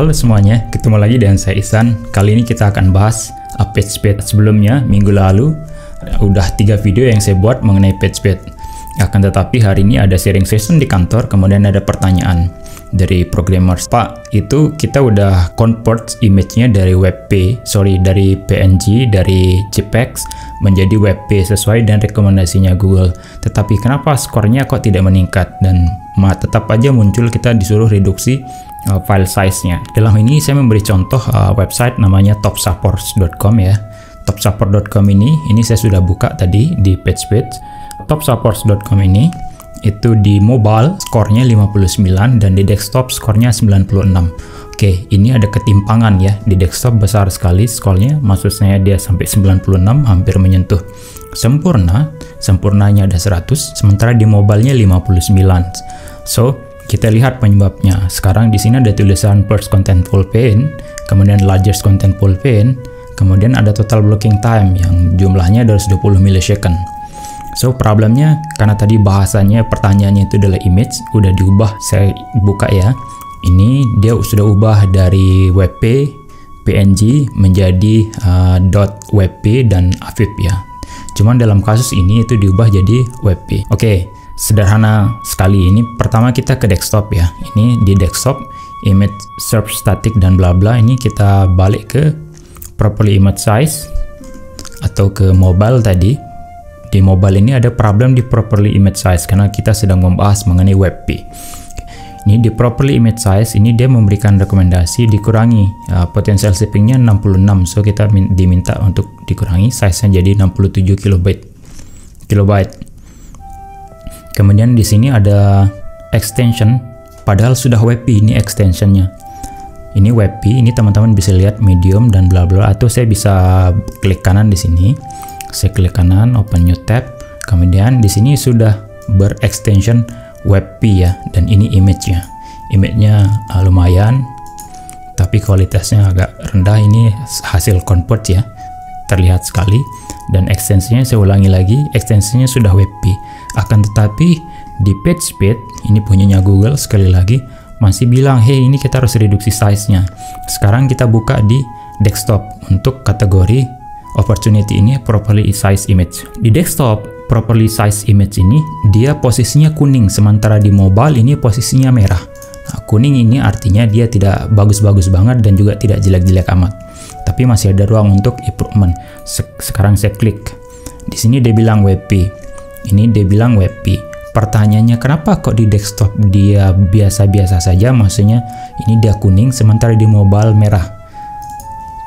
Halo semuanya, ketemu lagi dengan saya Isan. Kali ini kita akan bahas page speed sebelumnya minggu lalu. Udah tiga video yang saya buat mengenai page speed. Akan tetapi hari ini ada sharing session di kantor, kemudian ada pertanyaan dari programmers. Pak, itu kita udah convert image-nya dari WebP, sorry dari PNG, dari JPEG menjadi WebP sesuai dengan rekomendasinya Google. Tetapi kenapa skornya kok tidak meningkat dan tetap aja muncul kita disuruh reduksi uh, file size-nya. Dalam ini saya memberi contoh uh, website namanya topsupports.com ya. Topsupport.com ini, ini saya sudah buka tadi di page page. Topsupports.com ini itu di mobile skornya 59 dan di desktop skornya 96. Oke, ini ada ketimpangan ya. Di desktop besar sekali skornya, maksudnya dia sampai 96, hampir menyentuh sempurna. Sempurnanya ada 100, sementara di mobilenya 59. So, kita lihat penyebabnya. Sekarang di sini ada tulisan first contentful pane, kemudian largest contentful pane, kemudian ada total blocking time yang jumlahnya 220 millisecond. So problemnya karena tadi bahasanya pertanyaannya itu adalah image udah diubah saya buka ya. Ini dia sudah ubah dari WP PNG menjadi uh, .wp dan .avip ya. Cuman dalam kasus ini itu diubah jadi WP. Oke, okay, sederhana sekali. Ini pertama kita ke desktop ya. Ini di desktop image search static dan bla bla. Ini kita balik ke properly image size atau ke mobile tadi. Di mobile ini ada problem di properly image size karena kita sedang membahas mengenai WebP ini di properly image size ini dia memberikan rekomendasi dikurangi. Uh, potensial shippingnya 66 so kita diminta untuk dikurangi size nya jadi 67 kilobyte. Kilobyte Kemudian di sini ada extension, padahal sudah WebP ini extensionnya. Ini WebP, ini teman-teman bisa lihat medium dan bla bla atau saya bisa klik kanan di sini. Saya klik kanan, open new tab. Kemudian di sini sudah berextension WebP ya dan ini image-nya. Image-nya uh, lumayan tapi kualitasnya agak rendah ini hasil convert ya. Terlihat sekali dan ekstensinya saya ulangi lagi, ekstensinya sudah WebP akan tetapi di page speed ini punyanya Google sekali lagi masih bilang, hey ini kita harus reduksi size-nya. Sekarang kita buka di desktop untuk kategori opportunity ini properly size image. Di desktop properly size image ini dia posisinya kuning sementara di mobile ini posisinya merah. Nah, kuning ini artinya dia tidak bagus-bagus banget dan juga tidak jelek-jelek amat. Tapi masih ada ruang untuk improvement. Sekarang saya klik. Di sini dia bilang WP. Ini dia bilang WebP. Pertanyaannya kenapa kok di desktop dia biasa-biasa saja, maksudnya ini dia kuning sementara di mobile merah.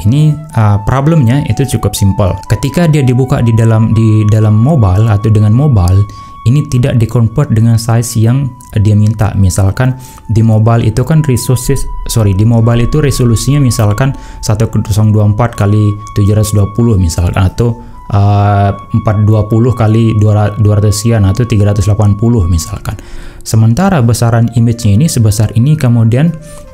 Ini uh, problemnya itu cukup simpel. Ketika dia dibuka di dalam di dalam mobile atau dengan mobile, ini tidak dikonvert dengan size yang dia minta. Misalkan di mobile itu kan resources, sorry di mobile itu resolusinya misalkan 1024 kali 720 misalkan atau uh, 420 kali 200 sekian atau 380 misalkan. Sementara besaran image-nya ini sebesar ini kemudian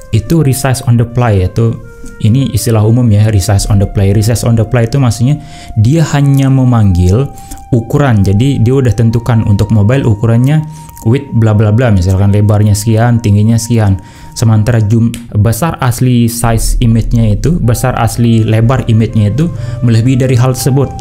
itu resize on the fly yaitu ini istilah umum ya resize on the fly. Resize on the fly itu maksudnya dia hanya memanggil ukuran. Jadi dia udah tentukan untuk mobile ukurannya width bla bla bla misalkan lebarnya sekian, tingginya sekian. Sementara jum besar asli size image-nya itu, besar asli lebar image-nya itu melebihi dari hal tersebut.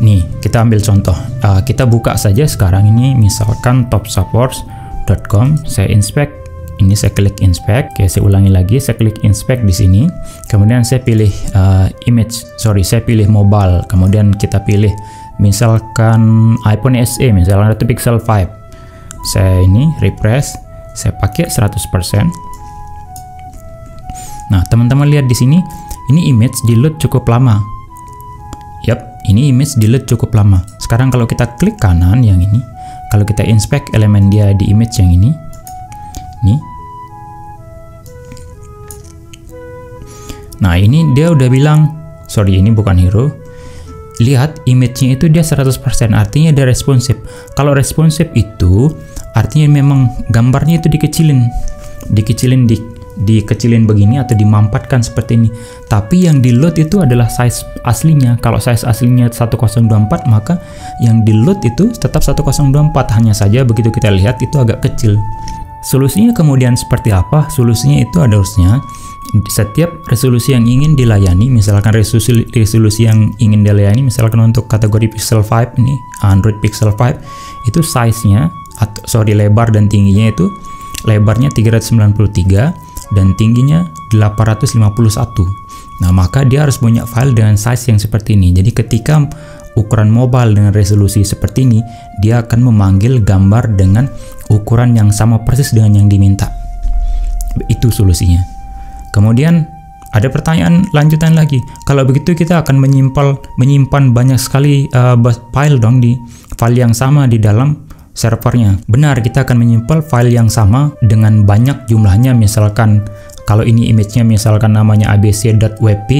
Nih, kita ambil contoh. Uh, kita buka saja sekarang ini misalkan topsupports.com. Saya inspect. Ini saya klik inspect. Oke, saya ulangi lagi. Saya klik inspect di sini. Kemudian saya pilih uh, image. Sorry, saya pilih mobile. Kemudian kita pilih misalkan iPhone SE misalkan itu Pixel 5. Saya ini refresh. Saya pakai 100%. Nah, teman-teman lihat di sini, ini image di load cukup lama. Yap, ini image delete cukup lama. Sekarang kalau kita klik kanan yang ini, kalau kita inspect elemen dia di image yang ini, nih. Nah, ini dia udah bilang, sorry ini bukan hero. Lihat image-nya itu dia 100%, artinya dia responsif. Kalau responsif itu artinya memang gambarnya itu dikecilin. Dikecilin di dikecilin begini atau dimampatkan seperti ini. Tapi yang di load itu adalah size aslinya. Kalau size aslinya 1024 maka yang di load itu tetap 1024 hanya saja begitu kita lihat itu agak kecil. Solusinya kemudian seperti apa? Solusinya itu ada harusnya setiap resolusi yang ingin dilayani, misalkan resolusi, resolusi yang ingin dilayani, misalkan untuk kategori Pixel 5 ini, Android Pixel 5, itu size-nya, atau sorry lebar dan tingginya itu, lebarnya 393 dan tingginya 851. Nah, maka dia harus punya file dengan size yang seperti ini. Jadi ketika ukuran mobile dengan resolusi seperti ini, dia akan memanggil gambar dengan ukuran yang sama persis dengan yang diminta. Itu solusinya. Kemudian ada pertanyaan lanjutan lagi. Kalau begitu kita akan menyimpan menyimpan banyak sekali uh, file dong di file yang sama di dalam servernya. Benar, kita akan menyimpan file yang sama dengan banyak jumlahnya. Misalkan kalau ini image-nya misalkan namanya abc.wp,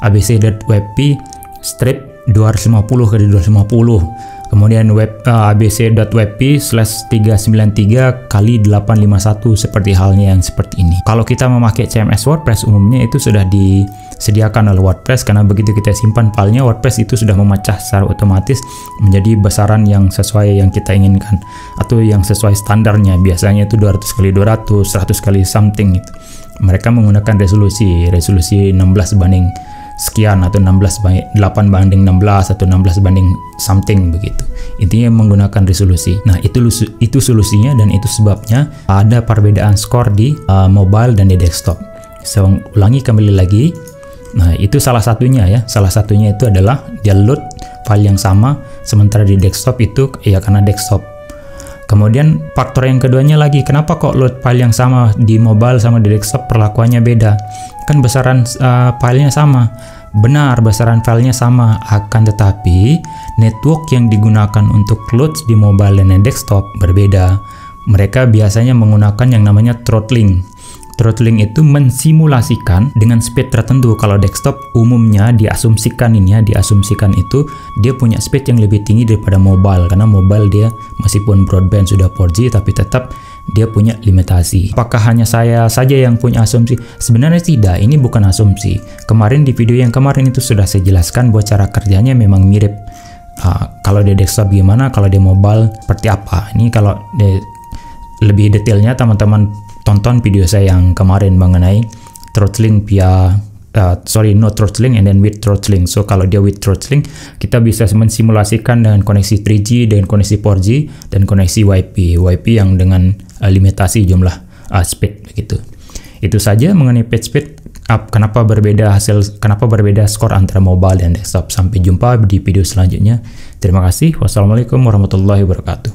abc.wp strip 250 kali 250 kemudian web uh, abc.wp slash 393 kali 851 seperti halnya yang seperti ini. Kalau kita memakai CMS WordPress umumnya itu sudah disediakan oleh WordPress karena begitu kita simpan filenya WordPress itu sudah memecah secara otomatis menjadi besaran yang sesuai yang kita inginkan atau yang sesuai standarnya biasanya itu 200 kali 200, 100 kali something gitu. Mereka menggunakan resolusi resolusi 16 banding sekian atau 16 banding 8 banding 16 atau 16 banding something begitu. Intinya menggunakan resolusi. Nah, itu itu solusinya dan itu sebabnya ada perbedaan skor di uh, mobile dan di desktop. Saya ulangi kembali lagi. Nah, itu salah satunya ya. Salah satunya itu adalah dia load file yang sama sementara di desktop itu ya karena desktop Kemudian faktor yang keduanya lagi, kenapa kok load file yang sama di mobile sama di desktop perlakuannya beda? Kan besaran uh, filenya sama. Benar, besaran filenya sama, akan tetapi network yang digunakan untuk load di mobile dan desktop berbeda. Mereka biasanya menggunakan yang namanya throttling. Throttling itu mensimulasikan dengan speed tertentu. Kalau desktop umumnya diasumsikan ini ya, diasumsikan itu dia punya speed yang lebih tinggi daripada mobile karena mobile dia meskipun broadband sudah 4G tapi tetap dia punya limitasi. Apakah hanya saya saja yang punya asumsi? Sebenarnya tidak, ini bukan asumsi. Kemarin di video yang kemarin itu sudah saya jelaskan bahwa cara kerjanya memang mirip. Uh, kalau di desktop gimana, kalau di mobile seperti apa. Ini kalau di, lebih detailnya teman-teman tonton video saya yang kemarin mengenai throttling via uh, sorry no throttling and then with throttling. So kalau dia with throttling kita bisa mensimulasikan dengan koneksi 3G dengan koneksi 4G dan koneksi WiFi WiFi yang dengan uh, limitasi jumlah uh, speed begitu. Itu saja mengenai page speed. Up kenapa berbeda hasil kenapa berbeda skor antara mobile dan desktop. Sampai jumpa di video selanjutnya. Terima kasih. Wassalamualaikum warahmatullahi wabarakatuh